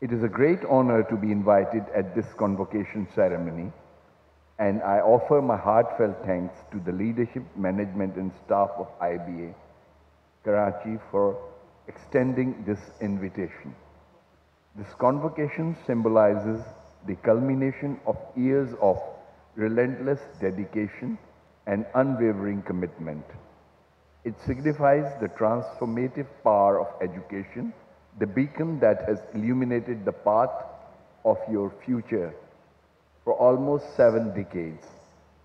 It is a great honor to be invited at this convocation ceremony, and I offer my heartfelt thanks to the leadership, management, and staff of IBA Karachi for extending this invitation. This convocation symbolizes the culmination of years of relentless dedication and unwavering commitment. It signifies the transformative power of education, the beacon that has illuminated the path of your future for almost seven decades.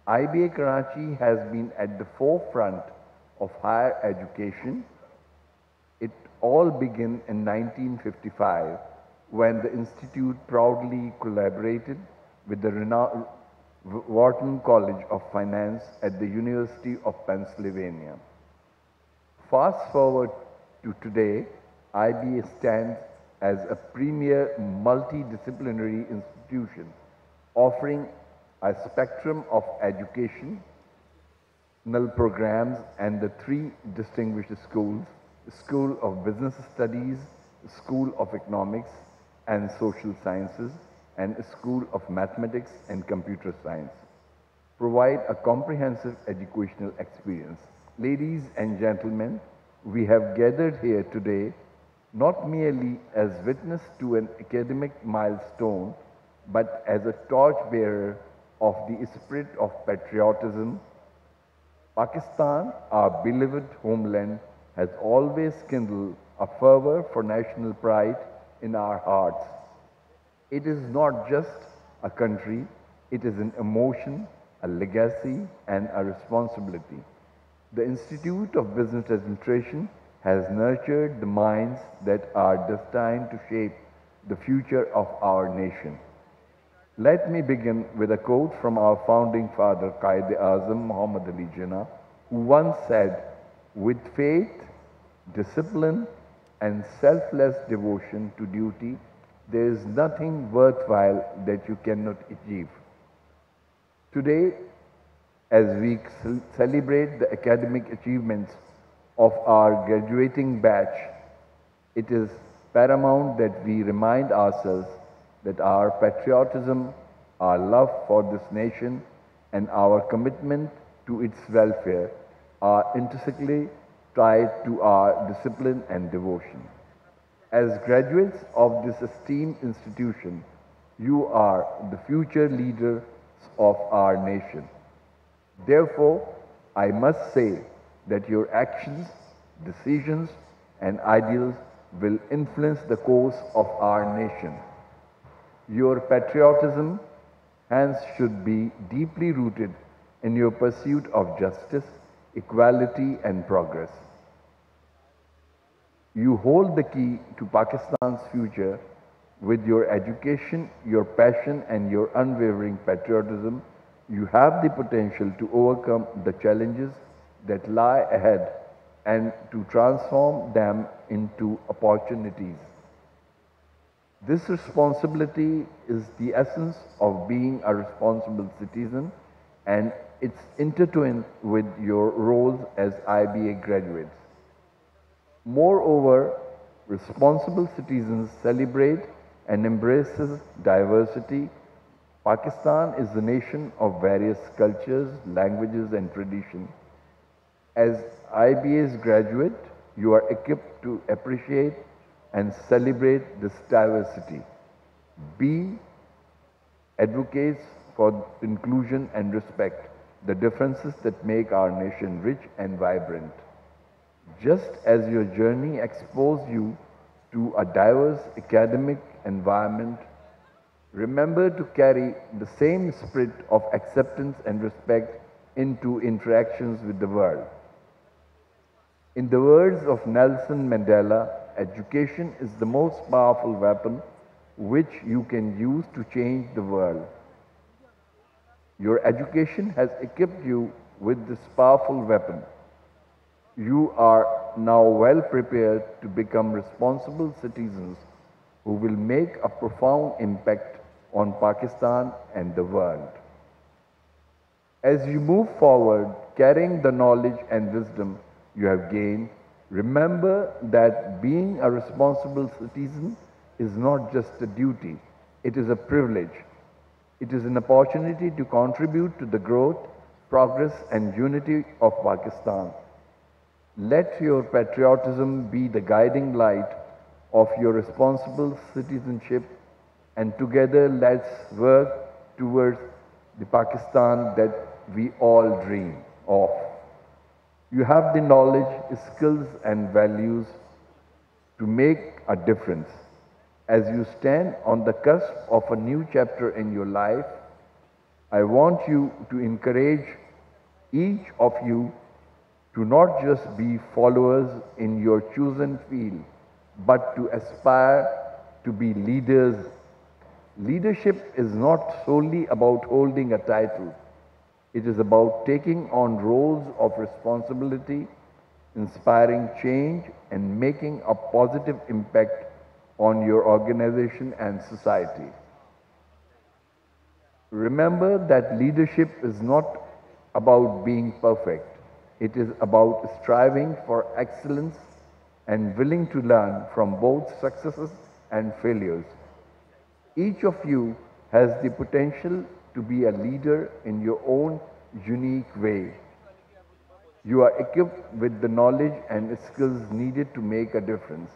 IBA Karachi has been at the forefront of higher education. It all began in 1955 when the Institute proudly collaborated with the renowned Wharton College of Finance at the University of Pennsylvania. Fast forward to today, IBA stands as a premier multidisciplinary institution offering a spectrum of educational programs and the three distinguished schools, School of Business Studies, School of Economics, and Social Sciences and School of Mathematics and Computer Science provide a comprehensive educational experience. Ladies and gentlemen, we have gathered here today not merely as witness to an academic milestone, but as a torchbearer of the spirit of patriotism. Pakistan, our beloved homeland, has always kindled a fervor for national pride in our hearts. It is not just a country, it is an emotion, a legacy, and a responsibility. The Institute of Business Administration has nurtured the minds that are destined to shape the future of our nation. Let me begin with a quote from our founding father, Qaid Azam Muhammad Ali Jinnah, who once said, with faith, discipline, and selfless devotion to duty, there is nothing worthwhile that you cannot achieve. Today, as we celebrate the academic achievements of our graduating batch, it is paramount that we remind ourselves that our patriotism, our love for this nation, and our commitment to its welfare are intrinsically tied to our discipline and devotion. As graduates of this esteemed institution, you are the future leaders of our nation. Therefore, I must say that your actions, decisions, and ideals will influence the course of our nation. Your patriotism hence should be deeply rooted in your pursuit of justice, equality, and progress. You hold the key to Pakistan's future with your education, your passion, and your unwavering patriotism. You have the potential to overcome the challenges that lie ahead and to transform them into opportunities. This responsibility is the essence of being a responsible citizen and it's intertwined with your roles as IBA graduates. Moreover, responsible citizens celebrate and embraces diversity. Pakistan is a nation of various cultures, languages and traditions. As IBA's graduate, you are equipped to appreciate and celebrate this diversity. B, advocates for inclusion and respect the differences that make our nation rich and vibrant. Just as your journey exposed you to a diverse academic environment, remember to carry the same spirit of acceptance and respect into interactions with the world. In the words of Nelson Mandela, education is the most powerful weapon which you can use to change the world. Your education has equipped you with this powerful weapon. You are now well prepared to become responsible citizens who will make a profound impact on Pakistan and the world. As you move forward, carrying the knowledge and wisdom you have gained, remember that being a responsible citizen is not just a duty, it is a privilege. It is an opportunity to contribute to the growth, progress and unity of Pakistan. Let your patriotism be the guiding light of your responsible citizenship and together let's work towards the Pakistan that we all dream of. You have the knowledge, skills and values to make a difference. As you stand on the cusp of a new chapter in your life, I want you to encourage each of you to not just be followers in your chosen field, but to aspire to be leaders. Leadership is not solely about holding a title. It is about taking on roles of responsibility, inspiring change, and making a positive impact on your organization and society. Remember that leadership is not about being perfect. It is about striving for excellence and willing to learn from both successes and failures. Each of you has the potential to be a leader in your own unique way. You are equipped with the knowledge and skills needed to make a difference.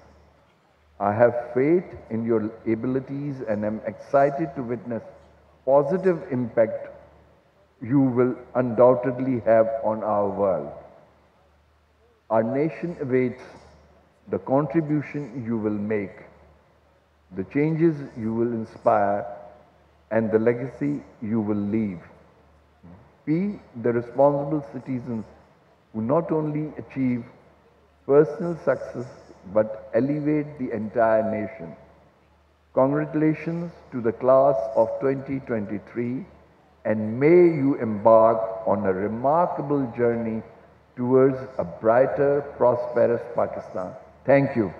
I have faith in your abilities and am excited to witness positive impact you will undoubtedly have on our world. Our nation awaits the contribution you will make, the changes you will inspire, and the legacy you will leave. Be the responsible citizens who not only achieve personal success but elevate the entire nation. Congratulations to the class of 2023 and may you embark on a remarkable journey towards a brighter, prosperous Pakistan. Thank you.